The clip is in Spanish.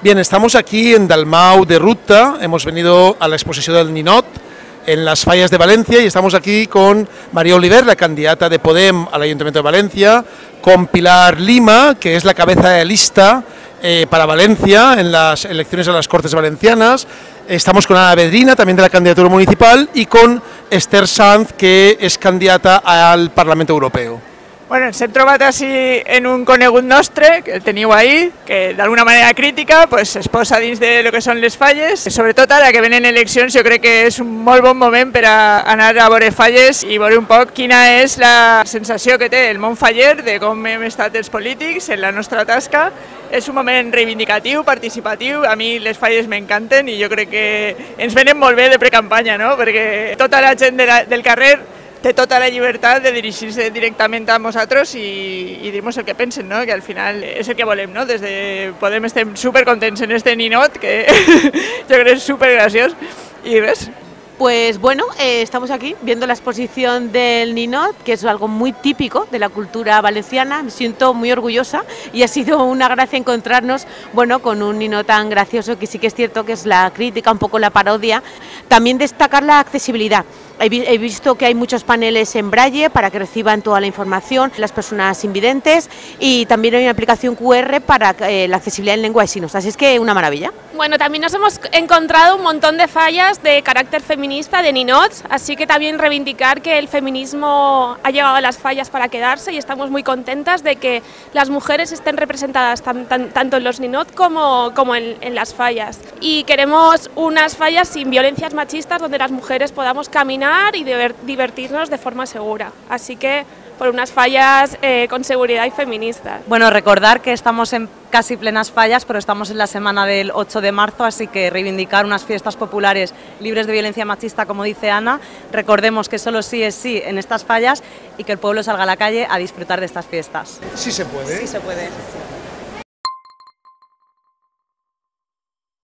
Bien, estamos aquí en Dalmau de Ruta, hemos venido a la exposición del Ninot en las fallas de Valencia y estamos aquí con María Oliver, la candidata de Podem al Ayuntamiento de Valencia, con Pilar Lima, que es la cabeza de lista eh, para Valencia en las elecciones a las Cortes Valencianas. Estamos con Ana Bedrina, también de la candidatura municipal, y con Esther Sanz, que es candidata al Parlamento Europeo. Bueno, ens hem trobat així en un conegut nostre, que el teniu ahí, que d'alguna manera crítica pues, es posa dins de lo que són les falles. Sobretot ara que venen eleccions, jo crec que és un molt bon moment per a anar a veure falles i veure un poc quina és la sensació que té el món faller de com hem estat els polítics en la nostra tasca. És un moment reivindicatiu, participatiu, a mi les falles m'encanten i jo crec que ens venen molt bé de precampanya, no? perquè tota la gent de la, del carrer té tota la llibertat de dirigir-se directament a i, i dir-nos el que pensen, no? que al final és el que volem. No? Des de Podem estem supercontents en este ninot, que jo crec que és supergraciós, i res, Pues bueno, eh, estamos aquí viendo la exposición del Ninot, que es algo muy típico de la cultura valenciana. Me siento muy orgullosa y ha sido una gracia encontrarnos bueno, con un Ninot tan gracioso que sí que es cierto que es la crítica, un poco la parodia. También destacar la accesibilidad. He visto que hay muchos paneles en braille para que reciban toda la información las personas invidentes y también hay una aplicación QR para eh, la accesibilidad en lengua de signos, así es que una maravilla. Bueno, también nos hemos encontrado un montón de fallas de carácter feminista de Ninots, así que también reivindicar que el feminismo ha llegado a las fallas para quedarse y estamos muy contentas de que las mujeres estén representadas tan, tan, tanto en los Ninot como, como en, en las fallas. Y queremos unas fallas sin violencias machistas donde las mujeres podamos caminar y divertirnos de forma segura. Así que por unas fallas eh, con seguridad y feministas. Bueno, recordar que estamos en casi plenas fallas, pero estamos en la semana del 8 de marzo, así que reivindicar unas fiestas populares libres de violencia machista, como dice Ana. Recordemos que solo sí es sí en estas fallas y que el pueblo salga a la calle a disfrutar de estas fiestas. Sí se puede. Sí se puede.